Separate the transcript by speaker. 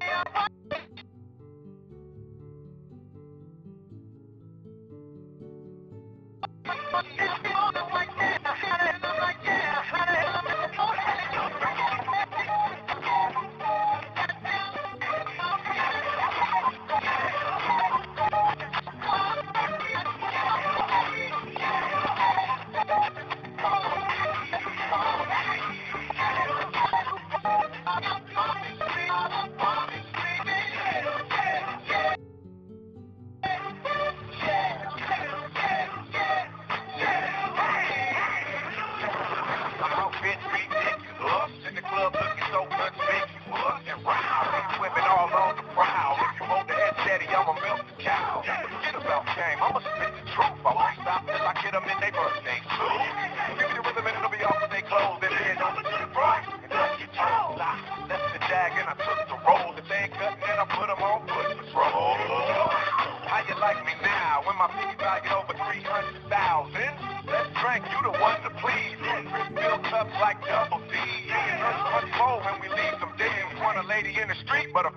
Speaker 1: Thank you. Steady, I'ma milk cow. Forget about game, I'ma spit the truth. I won't stop till I get them in their birthday suit. Give me the rhythm and it'll be off with their clothes. And then over to the front and touch your toes. I left the jag and I took the rolls. If they ain't cutting, then I put them on foot patrol. How you like me now when my piggy value over 300,000? Let's drink, you the one to please. Fill cups like double D. Let's much more when we leave them dead. Want a lady in the street, but a